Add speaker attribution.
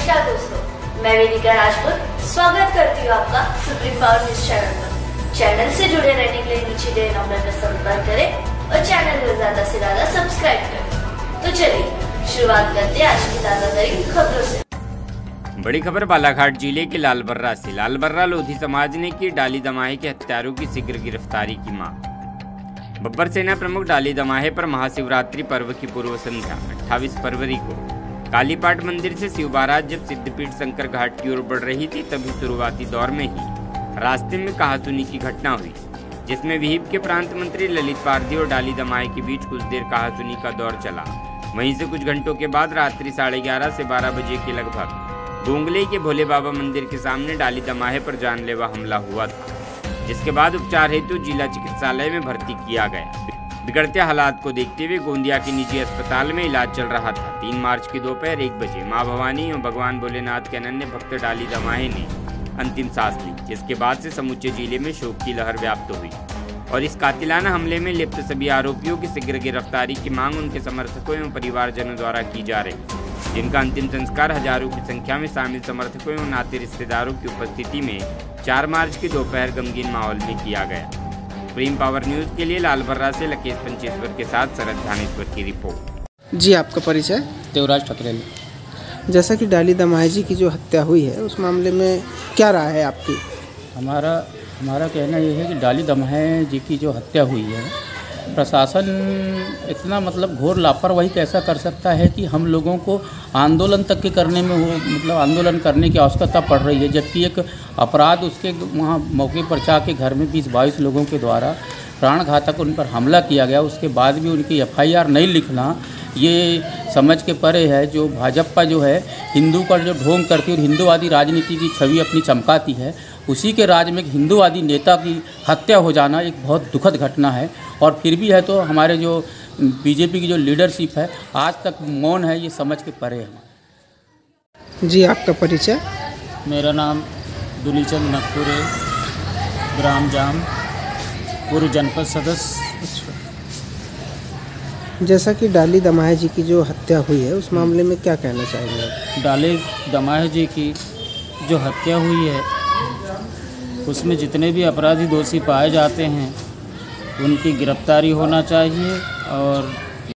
Speaker 1: नमस्कार दोस्तों, मैं वेदिका राजपूत, स्वागत करती हूँ आपका सुप्रीम पावर न्यूज़ चैनल पर। चैनल से जुड़े रहने के लिए नीचे दिए नंबर पर संपर्क करें और चैनल को ज़्यादा से ज़्यादा सब्सक्राइब करें। तो चलिए, शुरुआत करते हैं आज की ताज़ा तरीन खबरों से।
Speaker 2: बड़ी खबर, बालाघाट ज़िले के लालबर्रा से। लालबर्रा लोधी समाज ने की डाली दमाहे के हत्यारों की शीघ्र गिरफ्तारी की मांग। बब्बर सेना प्रमुख डाली दमाहे पर महाशिवरात्रि पर्व की पूर्व संध्या 28 फरवरी को। कालीपाट मंदिर से शिव बारात जब सिद्धपीठ शंकर घाट की ओर बढ़ रही थी, तभी शुरुआती दौर में ही रास्ते में कहासुनी की घटना हुई, जिसमें विहिप के प्रांत मंत्री ललित पारधी और डाली दमाहे के बीच कुछ देर कहासुनी का दौर चला। वहीं से कुछ घंटों के बाद रात्रि साढ़े ग्यारह से बारह बजे के लगभग गोंगले के भोले बाबा मंदिर के सामने डाली दमाहे पर जानलेवा हमला हुआ था, जिसके बाद उपचार हेतु जिला चिकित्सालय में भर्ती किया गया। बिगड़ते हालात को देखते हुए गोंदिया के निजी अस्पताल में इलाज चल रहा था। तीन मार्च की दोपहर एक बजे माँ भवानी और भगवान भोलेनाथ के अनन्य भक्त डाली दमाहे ने अंतिम सांस ली, जिसके बाद से समूचे ज़िले में शोक की लहर व्याप्त हुई। और इस कातिलाना हमले में लिप्त सभी आरोपियों की शीघ्र गिरफ्तारी की मांग उनके समर्थकों एवं परिवारजनों द्वारा की जा रही जिनका अंतिम संस्कार हज़ारों की संख्या में शामिल समर्थकों एवं नाते रिश्तेदारों की उपस्थिति में चार मार्च की दोपहर गमगीन माहौल में किया गया। प्रीम पावर न्यूज़ के लिए लाल बर्रा से लकेश पंचेश्वर के साथ शरद धानेश्वर की रिपोर्ट।
Speaker 3: जी आपका परिचय?
Speaker 4: देवराज ठकरेल
Speaker 3: जैसा कि डाली दमाही जी की जो हत्या हुई है उस मामले में क्या राय है आपकी?
Speaker 4: हमारा हमारा कहना यह है कि डाली दमहे जी की जो हत्या हुई है प्रशासन इतना मतलब घोर लापरवाही कैसा कर सकता है कि हम लोगों को आंदोलन तक के करने में वो मतलब आंदोलन करने की आवश्यकता पड़ रही है, जबकि एक अपराध उसके वहाँ मौके पर जाके घर में बीस बाईस लोगों के द्वारा प्राण घातक उन पर हमला किया गया, उसके बाद भी उनकी एफआईआर नहीं लिखना, ये समझ के परे है जो भाजपा जो है हिंदू पर जो ढोंग करती है और हिंदूवादी राजनीति की छवि अपनी चमकाती है उसी के राज में एक हिंदूवादी नेता की हत्या हो जाना एक बहुत दुखद घटना है। और फिर भी है तो हमारे जो बीजेपी की जो लीडरशिप है आज तक मौन है ये समझ के परे है
Speaker 3: जी आपका परिचय?
Speaker 5: मेरा नाम दुलीचंद नकपुरे ग्राम जाम पूर्व जनपद सदस्य।
Speaker 3: जैसा कि डाली दमाहे जी की जो हत्या हुई है उस मामले में क्या कहना चाहेंगे आप?
Speaker 5: डाली दमाहे जी की जो हत्या हुई है उसमें जितने भी अपराधी दोषी पाए जाते हैं उनकी गिरफ्तारी होना चाहिए और